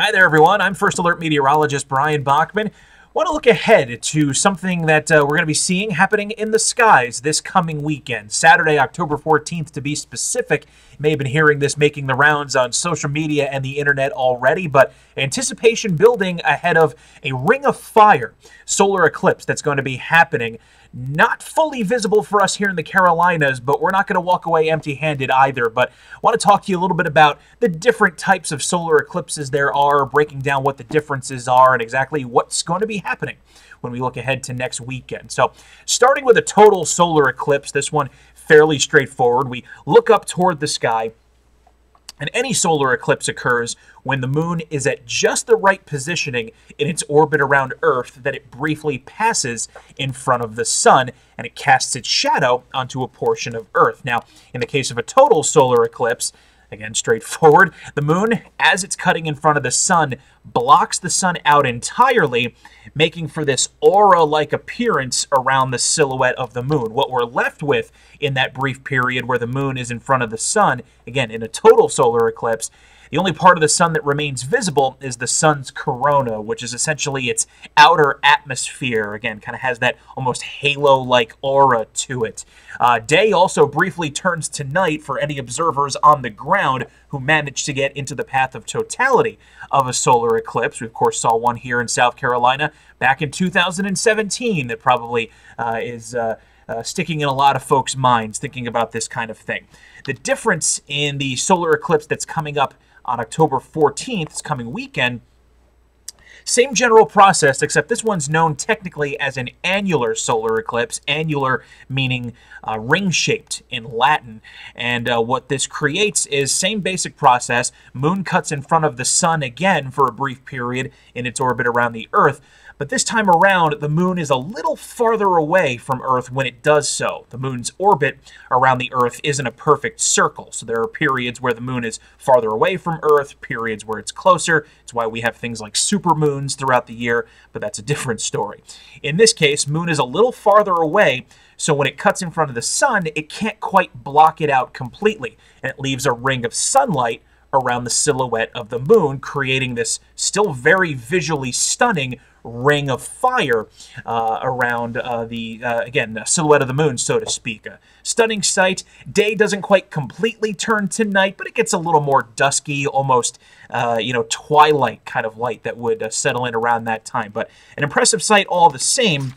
Hi there, everyone. I'm First Alert meteorologist Bryan Bachman. Want to look ahead to something that uh, we're going to be seeing happening in the skies this coming weekend. Saturday, October 14th, to be specific. You may have been hearing this making the rounds on social media and the internet already, but anticipation building ahead of a ring of fire solar eclipse that's going to be happening not fully visible for us here in the Carolinas, but we're not going to walk away empty handed either. But I want to talk to you a little bit about the different types of solar eclipses there are, breaking down what the differences are, and exactly what's going to be happening when we look ahead to next weekend. So, starting with a total solar eclipse, this one fairly straightforward. We look up toward the sky and any solar eclipse occurs when the moon is at just the right positioning in its orbit around Earth that it briefly passes in front of the sun and it casts its shadow onto a portion of Earth. Now, in the case of a total solar eclipse, Again, straightforward. The moon, as it's cutting in front of the sun, blocks the sun out entirely, making for this aura like appearance around the silhouette of the moon. What we're left with in that brief period where the moon is in front of the sun, again, in a total solar eclipse, the only part of the sun that remains visible is the sun's corona, which is essentially its outer atmosphere. Again, kind of has that almost halo like aura to it. Uh, day also briefly turns to night for any observers on the ground who managed to get into the path of totality of a solar eclipse. We, of course, saw one here in South Carolina back in 2017 that probably uh, is. Uh, uh, sticking in a lot of folks' minds thinking about this kind of thing. The difference in the solar eclipse that's coming up on October 14th, this coming weekend. Same general process, except this one's known technically as an annular solar eclipse. Annular meaning uh, ring-shaped in Latin. And uh, what this creates is same basic process. Moon cuts in front of the sun again for a brief period in its orbit around the Earth. But this time around, the moon is a little farther away from Earth when it does so. The moon's orbit around the Earth isn't a perfect circle, so there are periods where the moon is farther away from Earth, periods where it's closer. It's why we have things like supermoons throughout the year, but that's a different story. In this case, moon is a little farther away, so when it cuts in front of the sun, it can't quite block it out completely, and it leaves a ring of sunlight around the silhouette of the moon, creating this still very visually stunning ring of fire uh, around uh, the, uh, again, silhouette of the moon, so to speak. A stunning sight. Day doesn't quite completely turn to night, but it gets a little more dusky, almost, uh, you know, twilight kind of light that would uh, settle in around that time. But an impressive sight all the same.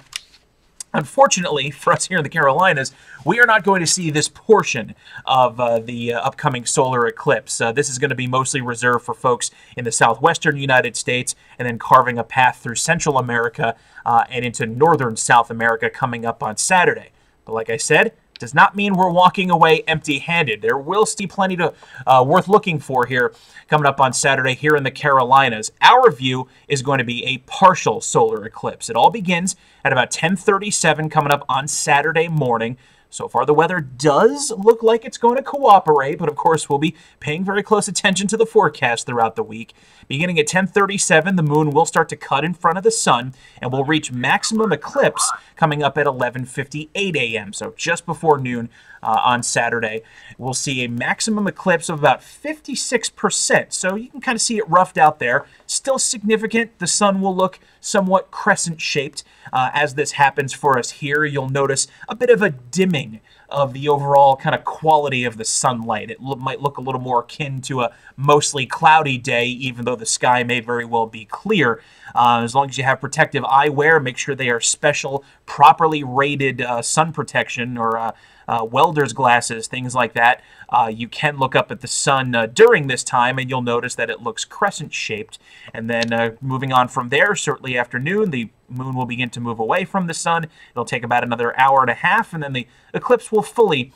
Unfortunately, for us here in the Carolinas, we are not going to see this portion of uh, the uh, upcoming solar eclipse. Uh, this is going to be mostly reserved for folks in the southwestern United States and then carving a path through Central America uh, and into northern South America coming up on Saturday. But like I said, does not mean we're walking away empty-handed. There will still be plenty to uh, worth looking for here coming up on Saturday here in the Carolinas. Our view is going to be a partial solar eclipse. It all begins at about 1037 coming up on Saturday morning. So far, the weather does look like it's going to cooperate, but of course, we'll be paying very close attention to the forecast throughout the week. Beginning at 1037, the moon will start to cut in front of the sun, and we'll reach maximum eclipse coming up at 11.58 a.m., so just before noon uh, on Saturday. We'll see a maximum eclipse of about 56%, so you can kind of see it roughed out there. Still significant. The sun will look somewhat crescent-shaped uh, as this happens for us here. You'll notice a bit of a dimming of the overall kind of quality of the sunlight. It lo might look a little more akin to a mostly cloudy day, even though the sky may very well be clear. Uh, as long as you have protective eyewear, make sure they are special, properly rated uh, sun protection or uh, uh, welder's glasses, things like that. Uh, you can look up at the sun during this time and you'll notice that it looks crescent shaped. And then moving on from there, shortly after noon, the moon will begin to move away from the sun. It'll take about another hour and a half and then the eclipse will fully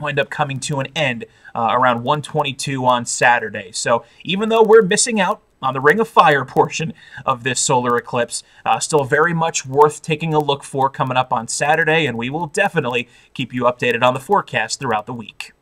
wind up coming to an end uh, around 122 on Saturday. So even though we're missing out on the Ring of Fire portion of this solar eclipse. Uh, still very much worth taking a look for coming up on Saturday, and we will definitely keep you updated on the forecast throughout the week.